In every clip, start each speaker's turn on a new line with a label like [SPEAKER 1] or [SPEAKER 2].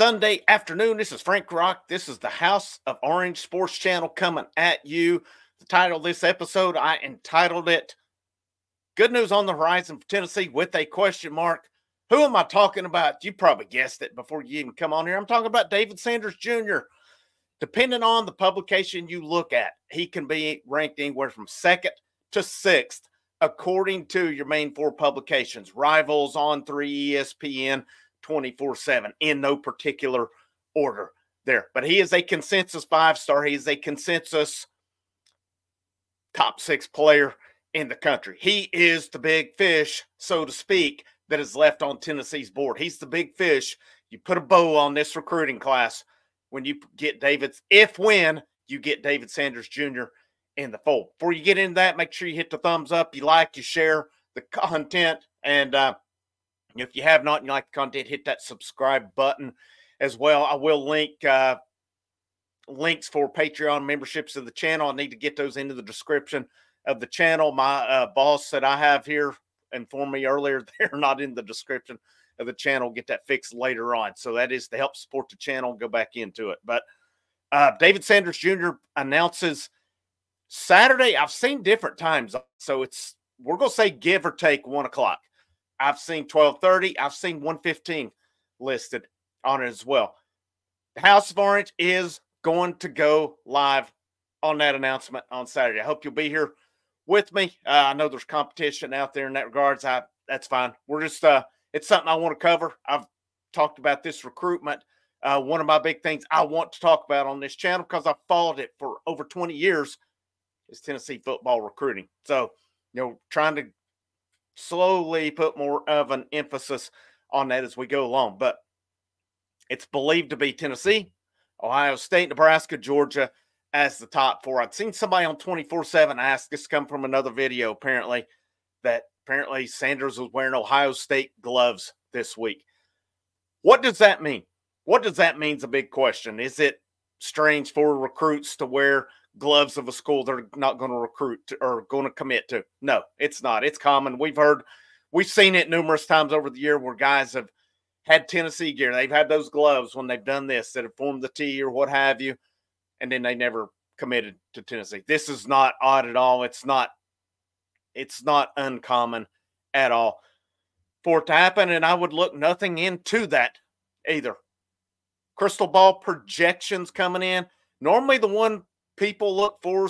[SPEAKER 1] Sunday afternoon. This is Frank Rock. This is the House of Orange Sports Channel coming at you. The title of this episode, I entitled it Good News on the Horizon for Tennessee with a question mark. Who am I talking about? You probably guessed it before you even come on here. I'm talking about David Sanders Jr. Depending on the publication you look at, he can be ranked anywhere from second to sixth, according to your main four publications Rivals, On 3, ESPN, 24 7 in no particular order there. But he is a consensus five star. He is a consensus top six player in the country. He is the big fish, so to speak, that is left on Tennessee's board. He's the big fish. You put a bow on this recruiting class when you get David's, if when you get David Sanders Jr. in the fold. Before you get into that, make sure you hit the thumbs up, you like, you share the content, and uh, if you have not and you like the content, hit that subscribe button as well. I will link uh, links for Patreon memberships of the channel. I need to get those into the description of the channel. My uh, boss that I have here informed me earlier they're not in the description of the channel. Get that fixed later on. So that is to help support the channel. Go back into it. But uh, David Sanders Jr. announces Saturday. I've seen different times, so it's we're gonna say give or take one o'clock. I've seen 1230. I've seen 115 listed on it as well. The House of Orange is going to go live on that announcement on Saturday. I hope you'll be here with me. Uh, I know there's competition out there in that regards. I that's fine. We're just uh, it's something I want to cover. I've talked about this recruitment. Uh, one of my big things I want to talk about on this channel because I followed it for over 20 years is Tennessee football recruiting. So, you know, trying to slowly put more of an emphasis on that as we go along. But it's believed to be Tennessee, Ohio State, Nebraska, Georgia as the top four. I'd seen somebody on 24 7 ask this come from another video, apparently, that apparently Sanders was wearing Ohio State gloves this week. What does that mean? What does that mean is a big question. Is it strange for recruits to wear gloves of a school they're not going to recruit or going to commit to. No, it's not. It's common. We've heard, we've seen it numerous times over the year where guys have had Tennessee gear. They've had those gloves when they've done this that have formed the T or what have you, and then they never committed to Tennessee. This is not odd at all. It's not. It's not uncommon at all for it to happen, and I would look nothing into that either. Crystal ball projections coming in. Normally, the one people look for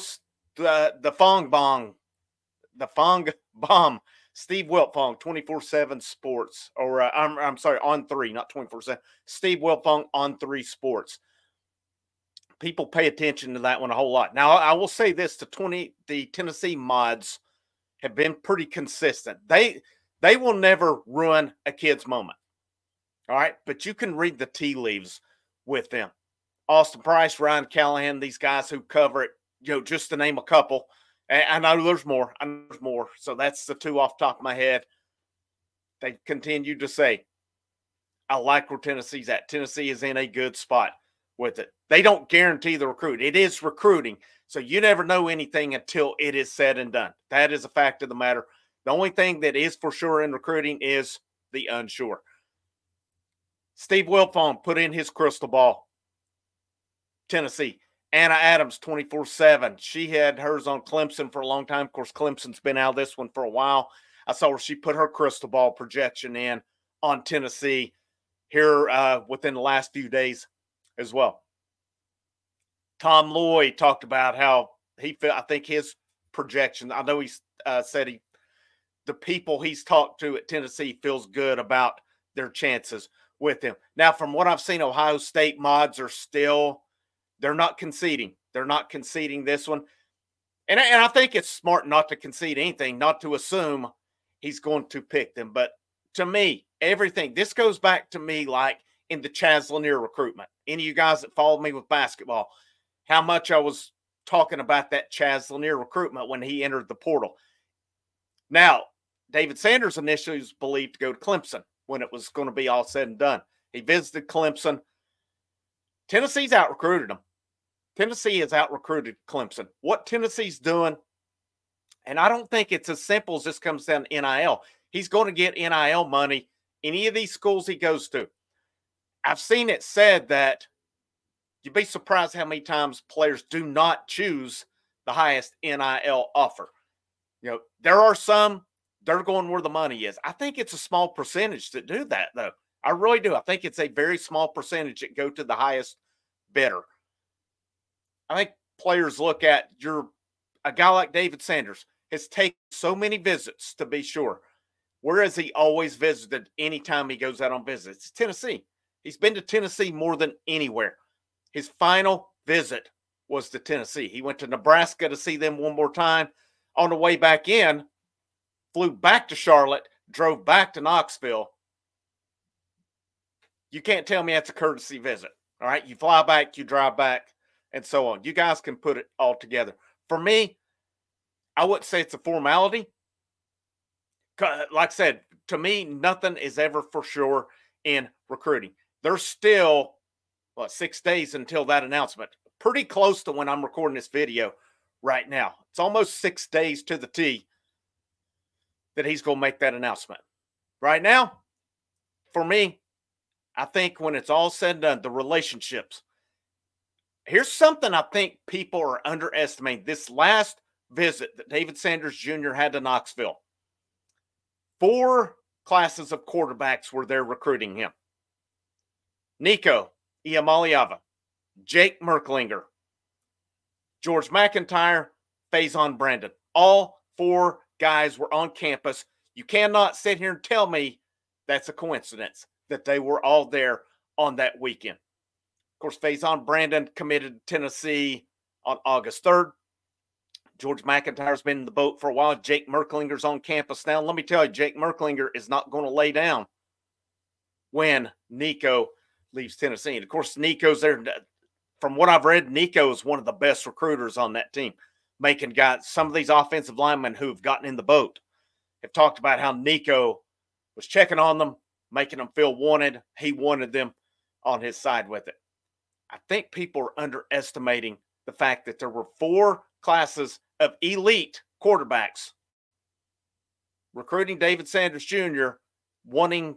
[SPEAKER 1] the the Fong Bong, the Fong Bomb, Steve Wiltfong, 24 7 Sports, or uh, I'm, I'm sorry, on three, not 24 7. Steve Wiltfong on three Sports. People pay attention to that one a whole lot. Now, I will say this the 20, the Tennessee mods have been pretty consistent. They they will never ruin a kid's moment. All right. But you can read the tea leaves with them. Austin Price, Ryan Callahan, these guys who cover it, you know, just to name a couple. And I know there's more. I know there's more. So that's the two off the top of my head. They continue to say, I like where Tennessee's at. Tennessee is in a good spot with it. They don't guarantee the recruit. It is recruiting. So you never know anything until it is said and done. That is a fact of the matter. The only thing that is for sure in recruiting is the unsure. Steve Wiltfong put in his crystal ball. Tennessee. Anna Adams, 24 7. She had hers on Clemson for a long time. Of course, Clemson's been out this one for a while. I saw where she put her crystal ball projection in on Tennessee here uh, within the last few days as well. Tom Loy talked about how he felt, I think his projection, I know he uh, said he, the people he's talked to at Tennessee feels good about their chances with him. Now, from what I've seen, Ohio State mods are still they're not conceding. They're not conceding this one. And, and I think it's smart not to concede anything, not to assume he's going to pick them. But to me, everything, this goes back to me like in the Chaz Lanier recruitment. Any of you guys that followed me with basketball, how much I was talking about that Chaz Lanier recruitment when he entered the portal. Now, David Sanders initially was believed to go to Clemson when it was going to be all said and done. He visited Clemson. Tennessee's out recruited him. Tennessee has out recruited Clemson. What Tennessee's doing, and I don't think it's as simple as this comes down to NIL. He's going to get NIL money any of these schools he goes to. I've seen it said that you'd be surprised how many times players do not choose the highest NIL offer. You know, there are some they're going where the money is. I think it's a small percentage that do that though. I really do. I think it's a very small percentage that go to the highest bidder. I think players look at your a guy like David Sanders has taken so many visits to be sure. Where has he always visited anytime he goes out on visits? Tennessee. He's been to Tennessee more than anywhere. His final visit was to Tennessee. He went to Nebraska to see them one more time. On the way back in, flew back to Charlotte, drove back to Knoxville. You can't tell me that's a courtesy visit. All right. You fly back, you drive back, and so on. You guys can put it all together. For me, I wouldn't say it's a formality. Like I said, to me, nothing is ever for sure in recruiting. There's still what six days until that announcement. Pretty close to when I'm recording this video right now. It's almost six days to the T that he's going to make that announcement. Right now, for me, I think when it's all said and done, the relationships. Here's something I think people are underestimating. This last visit that David Sanders Jr. had to Knoxville, four classes of quarterbacks were there recruiting him. Nico Iamaleava, Jake Merklinger, George MacIntyre, Faizon Brandon. All four guys were on campus. You cannot sit here and tell me that's a coincidence that they were all there on that weekend. Of course, Faizon Brandon committed Tennessee on August 3rd. George MacIntyre's been in the boat for a while. Jake Merklinger's on campus now. Let me tell you, Jake Merklinger is not going to lay down when Nico leaves Tennessee. And of course, Nico's there. From what I've read, Nico is one of the best recruiters on that team making guys, some of these offensive linemen who've gotten in the boat have talked about how Nico was checking on them, making them feel wanted. He wanted them on his side with it. I think people are underestimating the fact that there were four classes of elite quarterbacks recruiting David Sanders Jr., wanting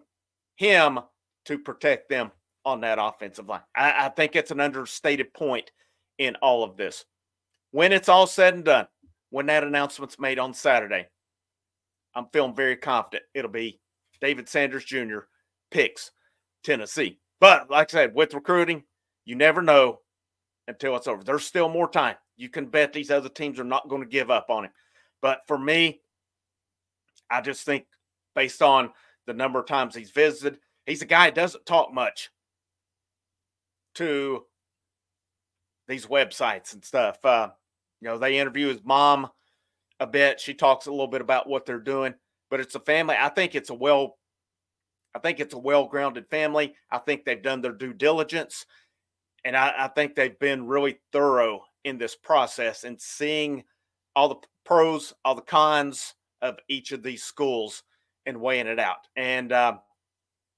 [SPEAKER 1] him to protect them on that offensive line. I, I think it's an understated point in all of this when it's all said and done, when that announcement's made on Saturday, I'm feeling very confident it'll be David Sanders Jr. picks Tennessee. But like I said, with recruiting, you never know until it's over. There's still more time. You can bet these other teams are not going to give up on him. But for me, I just think based on the number of times he's visited, he's a guy who doesn't talk much to these websites and stuff. Uh, you know, they interview his mom a bit. She talks a little bit about what they're doing, but it's a family. I think it's a well, I think it's a well-grounded family. I think they've done their due diligence, and I, I think they've been really thorough in this process and seeing all the pros, all the cons of each of these schools and weighing it out. And uh,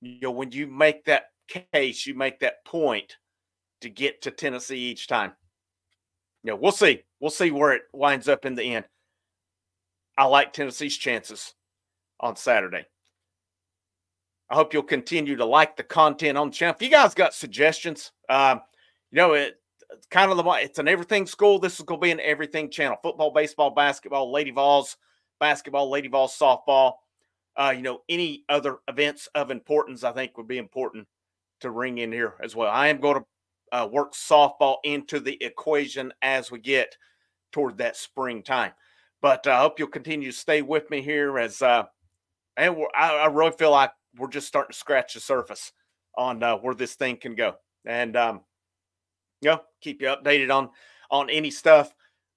[SPEAKER 1] you know, when you make that case, you make that point to get to Tennessee each time. You know, we'll see. We'll see where it winds up in the end. I like Tennessee's chances on Saturday. I hope you'll continue to like the content on the channel. If you guys got suggestions, um, you know, it, it's kind of the it's an everything school. This is going to be an everything channel: football, baseball, basketball, lady vols, basketball, lady vols, softball. Uh, you know, any other events of importance, I think would be important to ring in here as well. I am going to uh, work softball into the equation as we get toward that springtime. But uh, I hope you'll continue to stay with me here as uh, and I, I, really feel like we're just starting to scratch the surface on uh, where this thing can go. And um, you know, keep you updated on on any stuff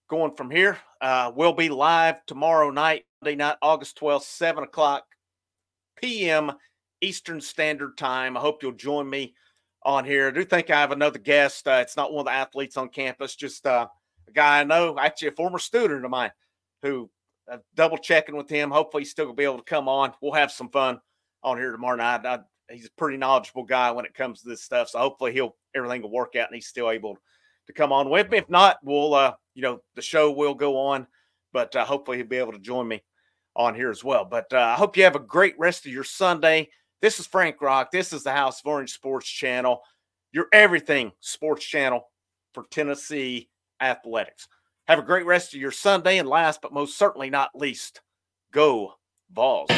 [SPEAKER 1] going from here. Uh, we'll be live tomorrow night, Monday night, August 12th, 7 o'clock p.m. Eastern Standard Time. I hope you'll join me on here. I do think I have another guest. Uh, it's not one of the athletes on campus, just uh, a guy I know, actually a former student of mine, who uh, double checking with him. Hopefully, he's still gonna be able to come on. We'll have some fun on here tomorrow night. I, he's a pretty knowledgeable guy when it comes to this stuff, so hopefully he'll everything will work out and he's still able to come on with me. If not, we'll uh, you know the show will go on, but uh, hopefully he'll be able to join me on here as well. But uh, I hope you have a great rest of your Sunday. This is Frank Rock. This is the House of Orange Sports Channel, your everything sports channel for Tennessee athletics. Have a great rest of your Sunday. And last but most certainly not least, go Vols.